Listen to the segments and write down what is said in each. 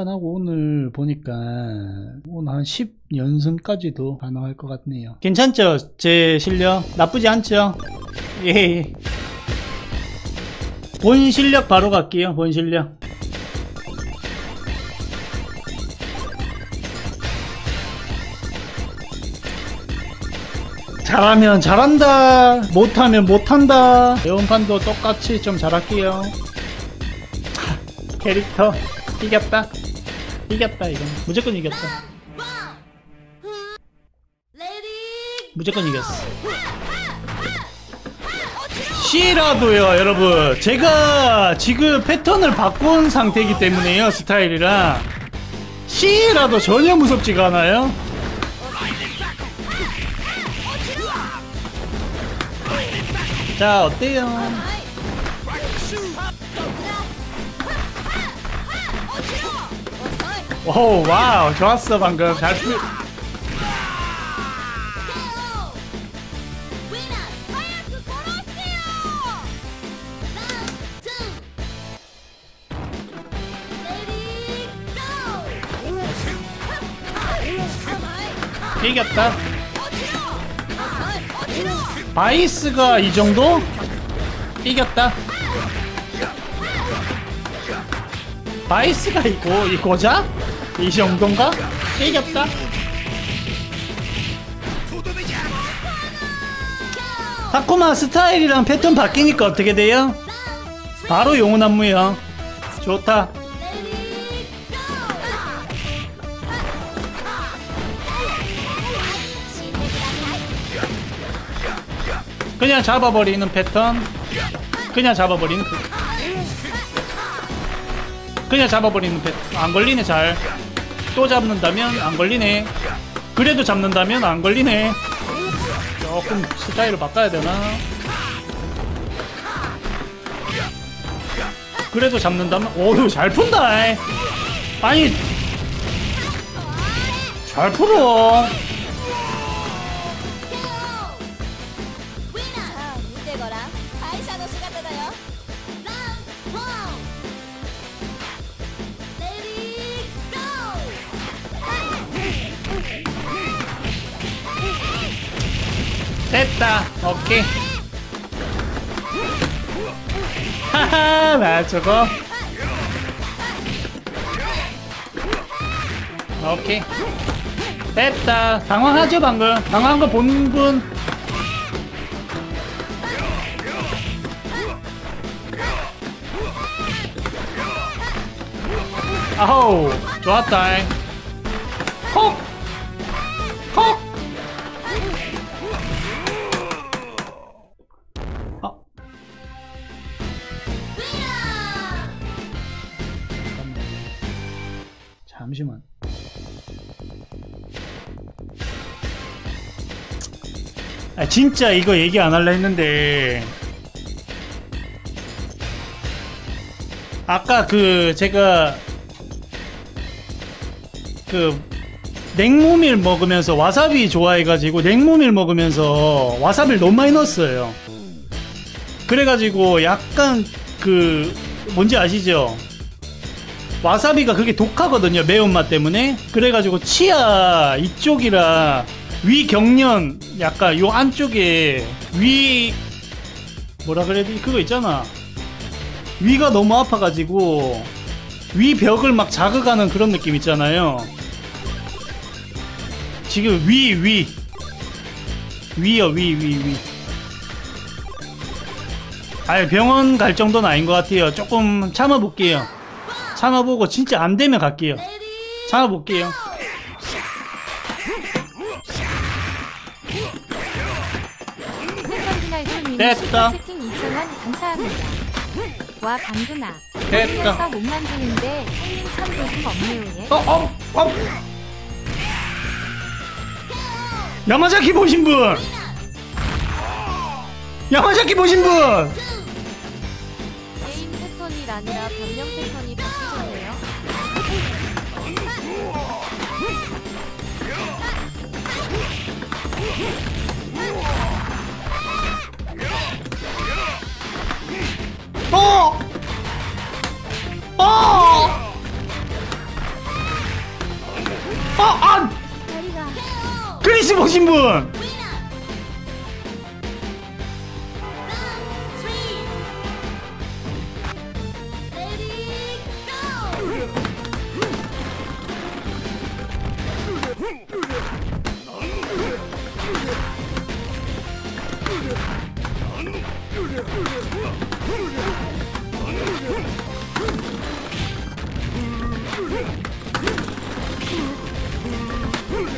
판 하고 오늘 보니까 오늘 한 10연승까지도 가능할 것 같네요. 괜찮죠? 제 실력? 나쁘지 않죠? 예, 예. 본 실력 바로 갈게요 본 실력. 잘하면 잘한다. 못하면 못한다. 매운판도 똑같이 좀 잘할게요. 하, 캐릭터 이겼다 이겼다 이건 무조건 이겼다. 무조건 이겼어. C라도요 여러분. 제가 지금 패턴을 바꾼 상태이기 때문에요 스타일이랑 C라도 전혀 무섭지가 않아요. 자 어때요 오 와우 좋았어 방금. 잘 풀... 이겼다. 바이스가 이 정도? 이겼다 바이스가 있고 이 고자? 이 정도인가? 이겼다 타코마 스타일이랑 패턴 바뀌니까 어떻게 돼요? 바로 용은 안무요 좋다 그냥 잡아버리는 패턴 그냥 잡아버리는 패턴. 그냥 잡아버리는 패턴 안 걸리네 잘. 또 잡는다면 안 걸리네. 그래도 잡는다면 안 걸리네. 조금 스타일을 바꿔야 되나? 그래도 잡는다면 오우 잘 푼다 아니 잘 풀어 됐다. 오케이. 하하 나 저거. 오케이. 됐다. 당황하죠 방금? 당황한 거 본 분. 아우 좋았다. 콕! 콕! 잠시만. 아 진짜 이거 얘기 안 할라 했는데 아까 그 제가 그 냉모밀 먹으면서 와사비 좋아해가지고 냉모밀 먹으면서 와사비를 너무 많이 넣었어요. 그래가지고 약간 그 뭔지 아시죠? 와사비가 그게 독하거든요 매운맛 때문에. 그래가지고 치아 이쪽이라 위 경련 약간 요 안쪽에 위 뭐라 그래야 되지? 그거 있잖아. 위가 너무 아파가지고 위 벽을 막 자극하는 그런 느낌 있잖아요. 지금 위 위. 위요 위 위 위. 아예 병원 갈 정도는 아닌 것 같아요. 조금 참아볼게요 참아보고 진짜 안 되면 갈게요 참아볼게요 됐다. 채팅 2,000원 감사합니다. 와 방구나. 됐다. 못 만드는데 참 없네요. 어, 어, 어. 야마자키 보신 분! 야마자키 보신 분! 게임 패턴이 아니라 변명 패턴이 나이스 보신 분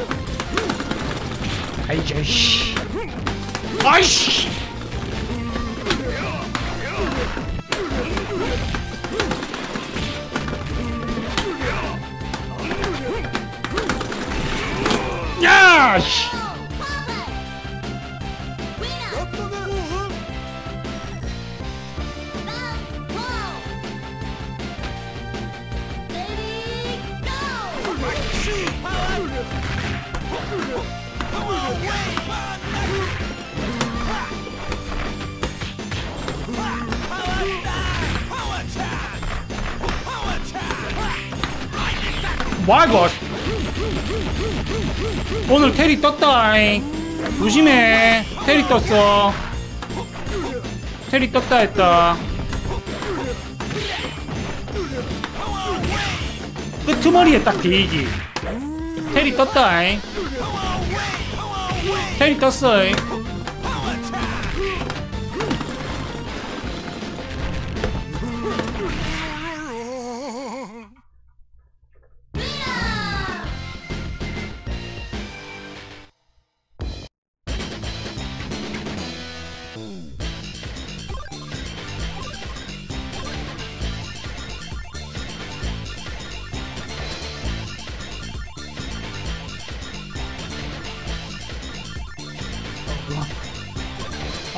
Winner. Aish! Aish! Yes! Shoot! 뭐야 이거 오늘 테리 떴다 조심해. 테리 떴어. 테리 떴다 했다. 끄트머리에 딱 대기. 테리 떴다 테리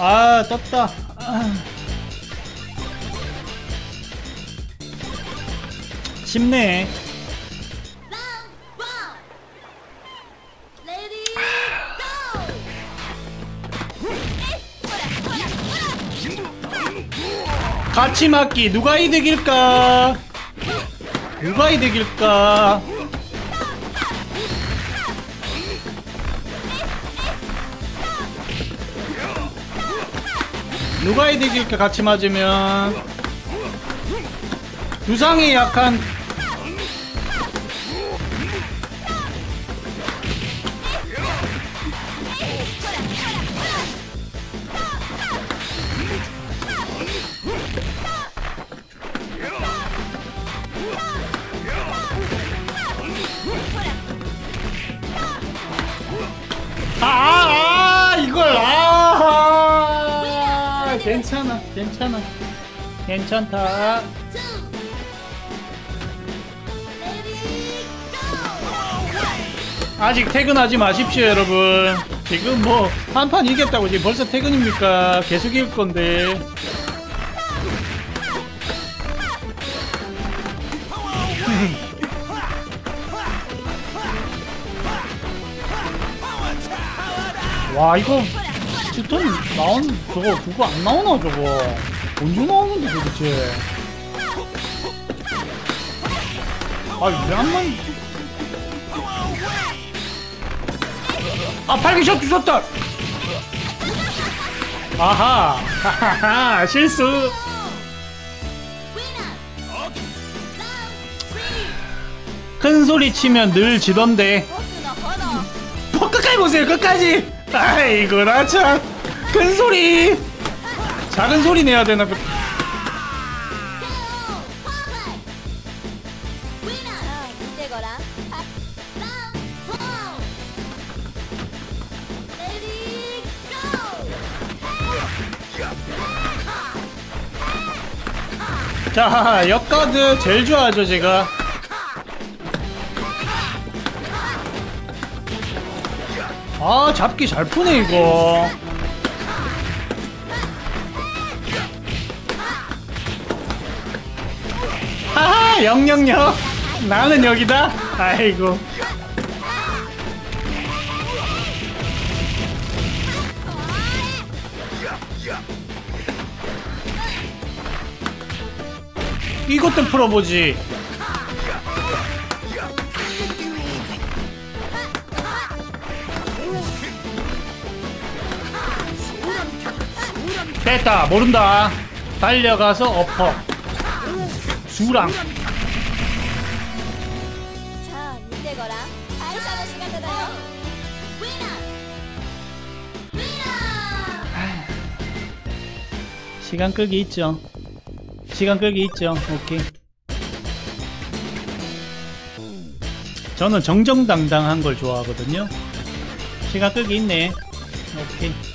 아 떴다. 아. 쉽네. 같이 맞기 누가 이득일까? 누가 이득일까 누가 이득일까 같이 맞으면? 두상이 약한 괜찮아. 괜찮다. 아직 퇴근하지 마십시오 여러분. 지금 뭐 한 판 이겼다고 지금 벌써 퇴근입니까? 계속 이길 건데. 와 이거 스톤 나온 저거 그거 안 나오나 저거? 언제 나오는데 도대체? 아왜안 나오니 아 팔기샷 주셨다! 아하! 하하하 실수! 큰 소리 치면 늘 지던데. 뭐 끝까지 보세요 끝까지 아이고 나 참 큰 소리. 작은 소리 내야 되나 그- 자 역가드 제일 좋아하죠 제가 아 잡기 잘 푸네 이거. 하하 영영영. 나는 여기다? 아이고. 이것 좀 풀어보지 뺐다. 모른다. 달려가서 엎어. 수랑. 시간 끌기 있죠. 시간 끌기 있죠 오케이. 저는 정정당당한 걸 좋아하거든요. 시간 끌기 있네. 오케이.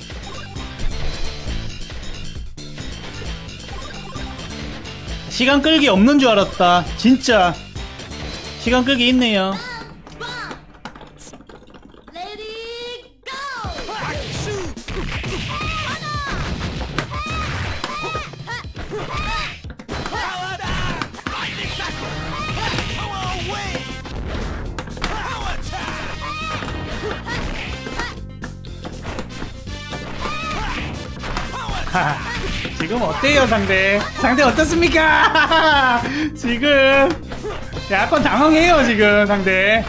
시간 끌기 없는 줄 알았다. 진짜. 시간 끌기 있네요 네, 어때요 상대. 상대 어떻습니까? 지금. 약간 당황해요 지금 상대.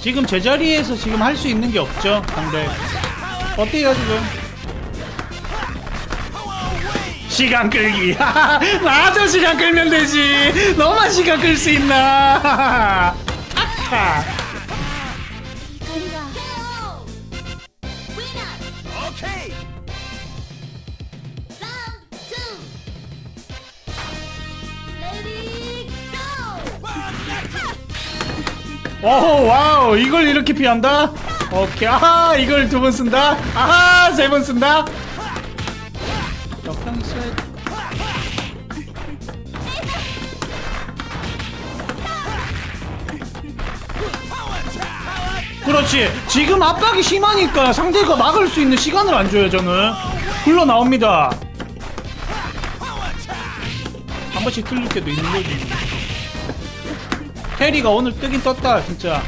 지금 제자리에서 지금 할 수 있는 게 없죠 상대. 어때요 지금? 시간 끌기. 나도 시간 끌면 되지. 너만 시간 끌 수 있나? 오 wow. 이걸 이렇게 피한다? 오케이. 아하 이걸 두 번 쓴다? 아하 세 번 쓴다? 써야 돼 그렇지. 지금 압박이 심하니까 상대가 막을 수 있는 시간을 안 줘요 저는. 흘러 나옵니다. 한 번씩 틀릴 때도 있는 거지. 테리가 오늘 뜨긴 떴다 진짜.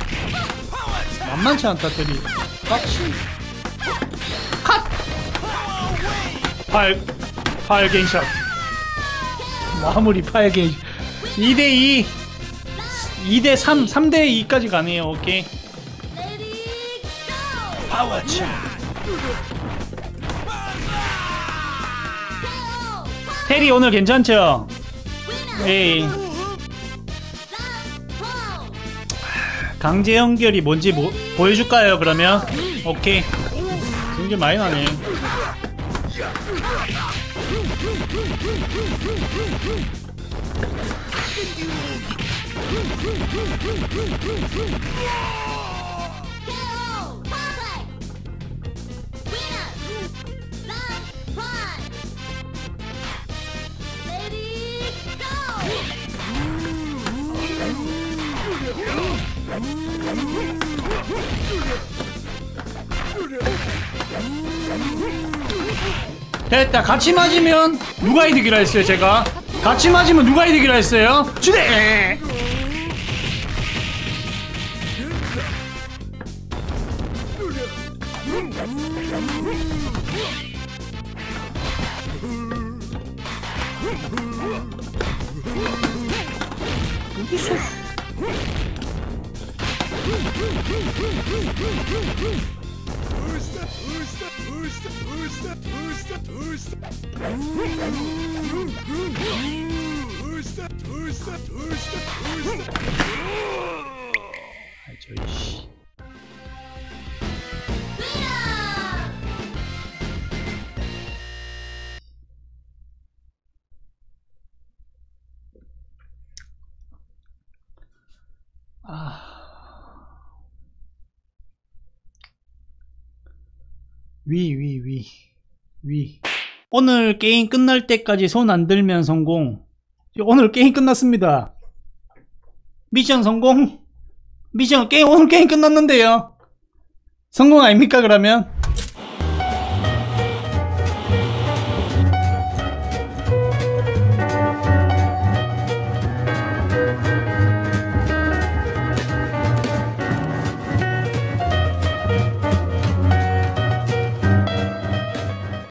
만만치 않다 테리. 빡치. 컷! 파일게인샷. 마무리 파일게인 2대2 2대3 3대2까지 가네요. 오케이. 파워차. 테리 오늘 괜찮죠? 에이 강제 연결이 뭔지 뭐, 보여줄까요 그러면? 오케이. 연결 많이 나네. Shoot it! 됐다. 같이 맞으면 누가 이득이라 했어요 제가? 같이 맞으면 누가 이득이라 했어요? 주대! 어디서 아 저이 씨 위, 위, 위, 위. 오늘 게임 끝날 때까지 손 안 들면 성공. 오늘 게임 끝났습니다. 미션 성공? 미션 게임, 오늘 게임 끝났는데요. 성공 아닙니까, 그러면?